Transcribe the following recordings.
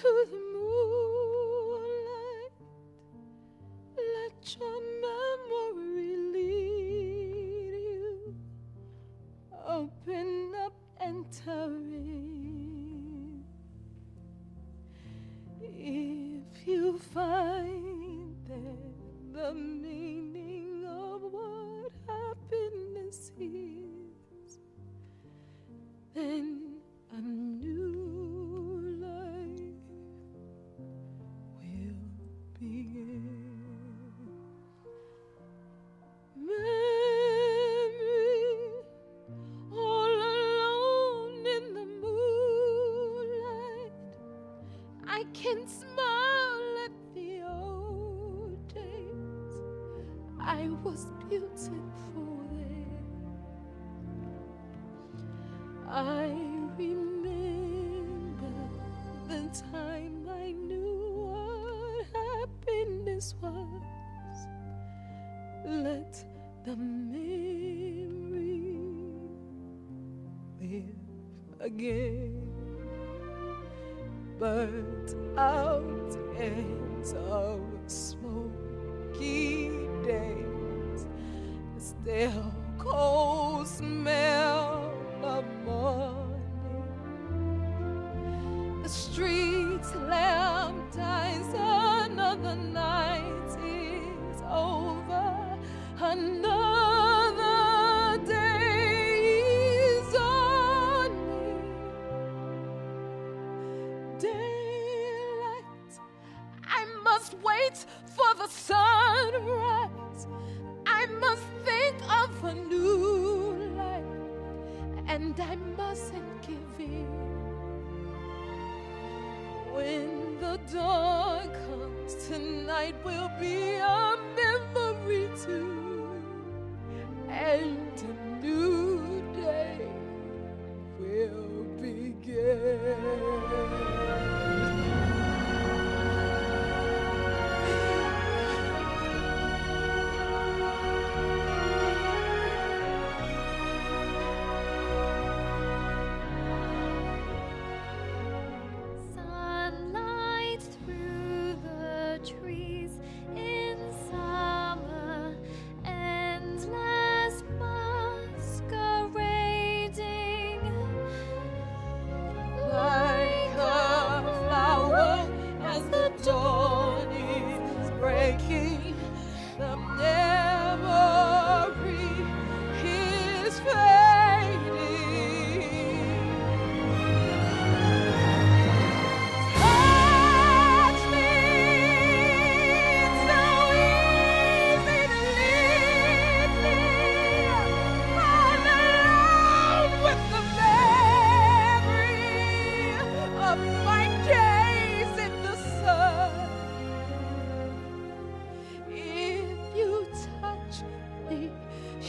to the moonlight. Let your memory lead you. Open up and tell I was beautiful then. I remember the time I knew what happiness was. Let the memory live again. Burnt out ends of smoky the cold smell of morning. The streets lamp dies, another night is over, another day is on me. Daylight, I must wait for the sunrise. Must think of a new life, and I mustn't give in. When the dawn comes, tonight will be a memory too, and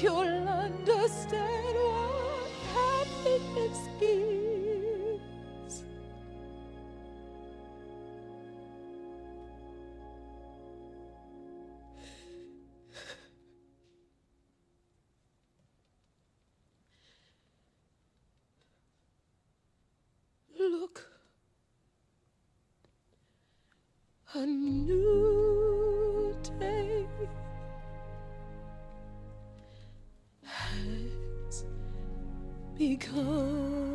you'll understand what happiness is. Look, a new begun.